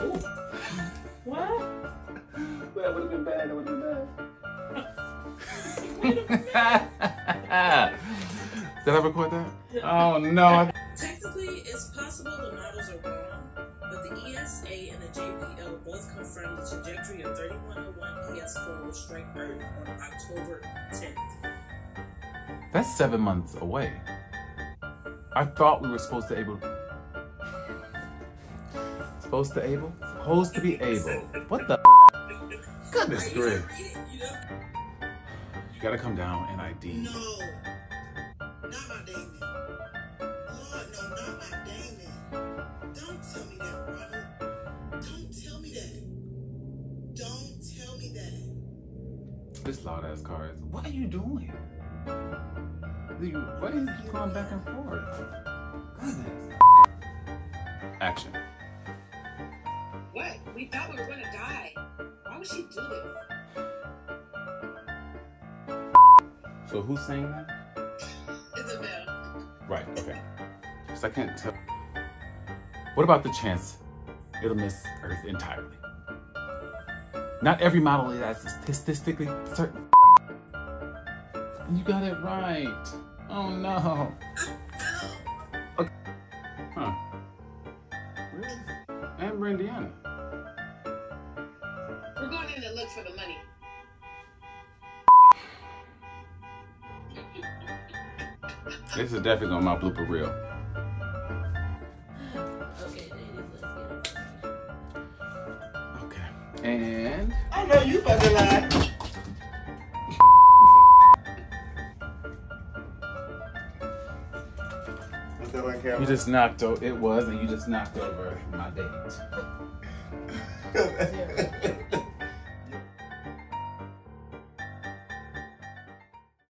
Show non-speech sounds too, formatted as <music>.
What? That would have been bad. That would have been bad. <laughs> Did I record that? Oh no. Technically, it's possible the models are wrong, but the ESA and the JPL both confirmed the trajectory of 3101 ES4 will strike Earth on October 10th. That's seven months away. I thought we were supposed to able. Supposed to able? Supposed to be able. What the? <laughs> Goodness gracious. You gotta come down and ID. No. Not my Damon. Lord, no, not my Damon. Don't tell me that, Ronald. Don't tell me that. Don't tell me that. This loud ass car is. What are you doing? You, why are you going back and forth? Goodness. Action. We thought we were gonna die. Why would she do this? So who's saying that? Isabel. Right, okay. So I can't tell. What about the chance it'll miss Earth entirely? Not every model is as statistically certain. You got it right. Oh no. Okay. Huh. Where's Amber, Indiana? We're going in to look for the money. This is definitely on my blooper reel. Okay, ladies, let's get it. Okay. And I know you fucking lying. Was that on camera? you just knocked over. It was, and you just knocked over my date. <laughs>